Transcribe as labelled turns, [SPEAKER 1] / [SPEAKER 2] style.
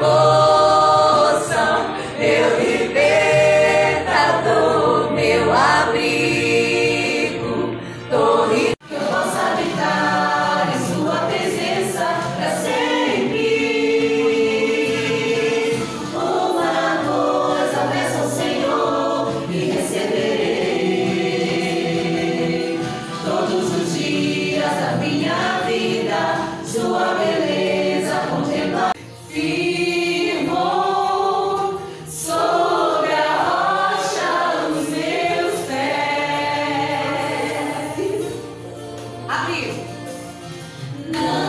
[SPEAKER 1] poção, meu libertador, meu abrigo, torre. Eu possa habitar em Sua presença para sempre. Uma coisa peço ao Senhor e receberei todos os dias da minha vida, Sua beleza. love.